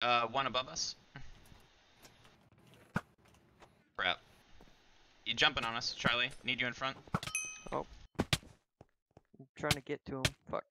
Uh, one above us. Crap. You jumping on us, Charlie? Need you in front. Oh. I'm trying to get to him. Fuck.